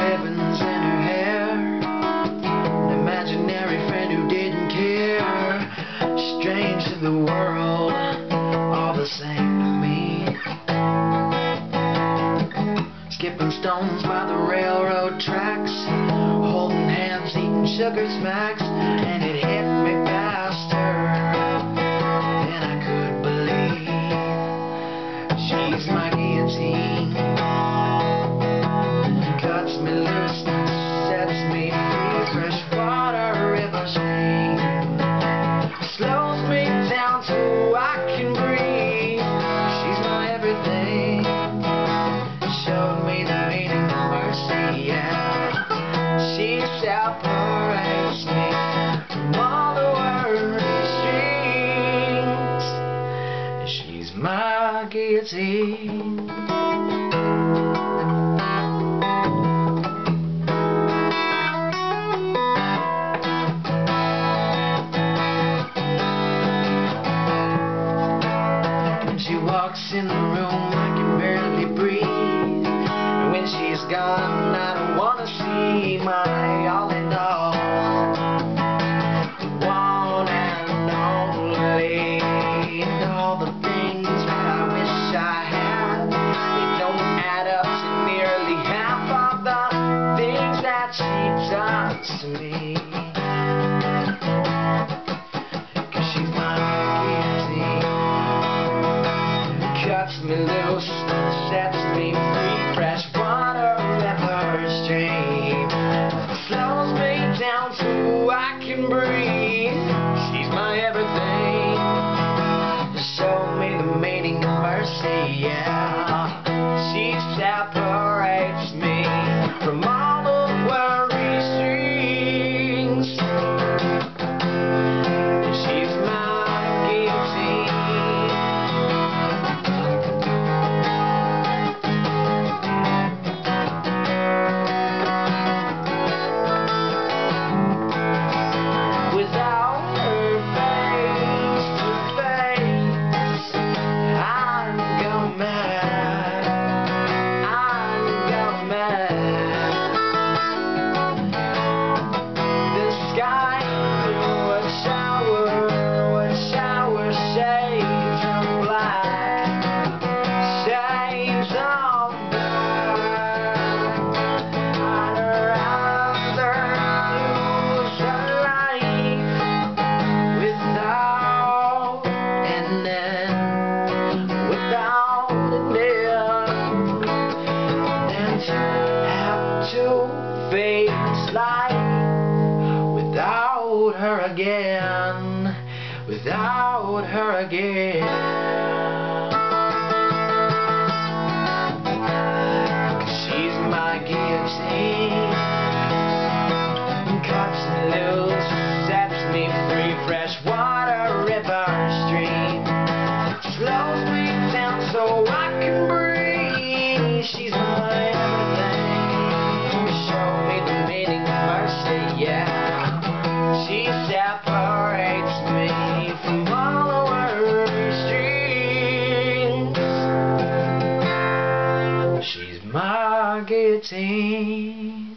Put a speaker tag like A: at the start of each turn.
A: ribbons in her hair. An imaginary friend who didn't care. Strange in the world, all the same to me. Skipping stones by the railroad tracks. Holding hands, eating sugar smacks. And it hit me faster than I could believe. She's my guillotine. Guillotine. She walks in the room, I can barely breathe. And when she's gone, I don't wanna see my to me. 'Cause she's my guillotine cuts me loose, sets me free. Fresh water, river stream, slows me down so I can breathe. She's my everything. Show me the meaning of mercy, yeah. Life without her again, without her again. Guillotine.